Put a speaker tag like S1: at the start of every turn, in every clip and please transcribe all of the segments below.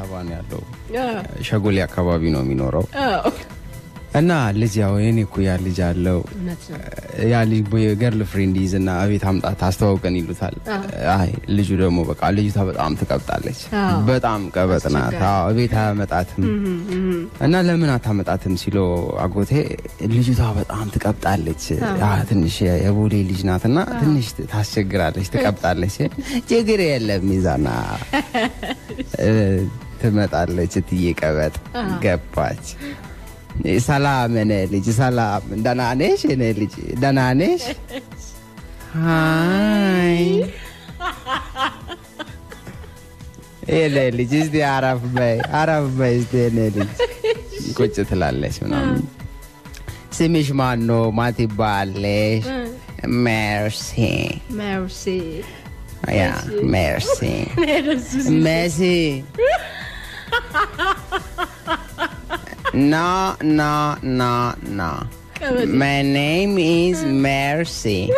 S1: አውቀዋለሁ። ሸጎሌ አካባቢ ነው የሚኖረው። እና ልጅ ያው የኔ እኩያ ልጅ አለው።
S2: ነው።
S1: ያ ልጅ girlfriend ይዝና እቤት አምጣት አስተዋውቀን ይሉታል። አይ ልጁ ደግሞ በቃ ልጅቷ በጣም ትቀብጣለች፣ በጣም ቀበጥ ናት። እቤት አያመጣትም። እና ለምን አታመጣትም ሲለው አጎቴ ልጅቷ በጣም ትቀብጣለች፣ ትንሽ የቦሌ ልጅ ናትና ትንሽ ታስቸግራለች፣ ትቀብጣለች። ችግር የለም ይዛና ትመጣለች። እትዬ ቀበጥ ገባች። ሰላም እኔ ልጅ ሰላም፣ ደህና ነሽ? እኔ ልጅ ደህና ነሽ? ሃይ እኔ ልጅ እስቲ አረፍ በይ አረፍ በይ እስቲ እኔ ልጅ ቁጭ ትላለች ምናምን። ስምሽ ማን ነው? ማን ትባያለሽ? ሜርሲ
S2: ሜርሲ
S1: ያ ሜርሲ መሲ no, no, no, no. My name is Mercy.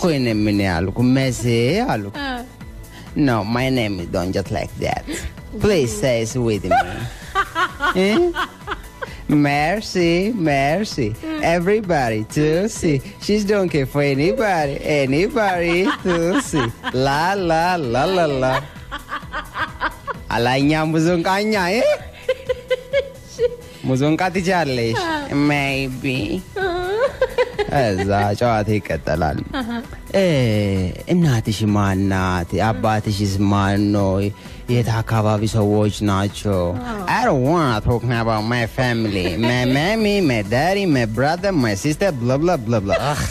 S1: Queen Mercy. Ah. No, my name is don't just like that. Please say it with me. eh? Mercy, mercy. Mm. Everybody to see. She's don't care for anybody. Anybody to see. La la la la la. Alainya muzunganya, eh? ሙዚቃ ትችያለሽ? ሜይቢ እዛ ጨዋታ ይቀጥላል። እ እናትሽ ማናት? አባትሽስ ማን ነው? የት አካባቢ ሰዎች ናቸው? I don't wanna talk about my family. My mommy, my daddy, my brother, my sister, blah blah blah blah. Ugh.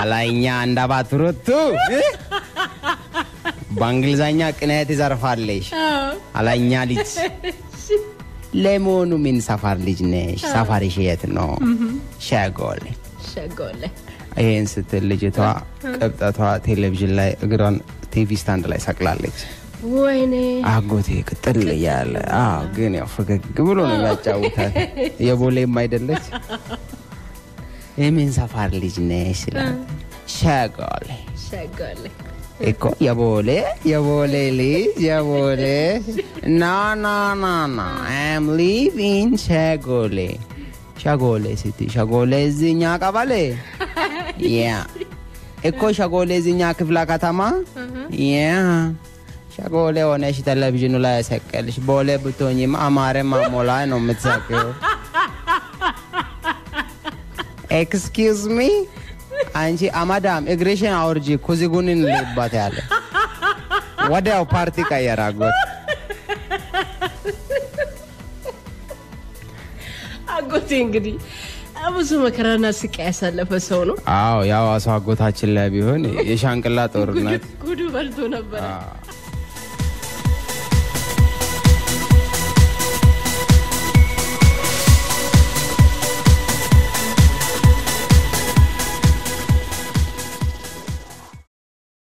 S1: አላኛ እንዳባትሮቱ በእንግሊዘኛ ቅኔት ይዘርፋለሽ። አላኛ ልጅ ለመሆኑ ምን ሰፈር ልጅ ነሽ? ሰፈርሽ የት ነው? ሸጎሌ። ይህን ስትል ልጅቷ ቅብጠቷ ቴሌቪዥን ላይ እግሯን TV stand ላይ ሰቅላለች።
S2: ወይኔ።
S1: አጎቴ ቅጥል እያለ። ግን ያው ፈገግ ብሎ ነው የሚያጫውታል። የቦሌም አይደለች። የምን ሰፈር ልጅ ነሽ? ሸጎሌ።
S2: ሸጎሌ።
S1: እኮ የቦሌ የቦሌ ልጅ የቦሌ ና ና ና ና አም ሊቭ ኢን ሸጎሌ ሸጎሌ ስቲ ሸጎሌ እዚኛ ቀበሌ ያ እኮ ሸጎሌ እዚኛ ክፍለ ከተማ ያ ሸጎሌ ሆነሽ ቴሌቪዥኑ ላይ ያሰቀልሽ ቦሌ ብትሆኝማ አማረ ማሞ ላይ ነው የምትሰቂው። ኤክስኪውዝ ሚ አንቺ አማዳም እግሬሽን አውርጂ ኩዚጉንን ልባት ያለ ወዲያው ፓርቲ ቀየራጎት
S2: አጎቴ እንግዲህ ብዙ መከራና ስቃይ ያሳለፈ ሰው ነው።
S1: አዎ ያው አቶ አጎታችን ላይ ቢሆን የሻንቅላ ጦርነት
S2: ጉዱ በልቶ ነበረ።